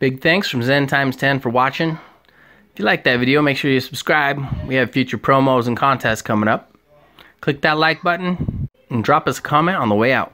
Big thanks from Zen Times 10 for watching. If you like that video, make sure you subscribe. We have future promos and contests coming up. Click that like button and drop us a comment on the way out.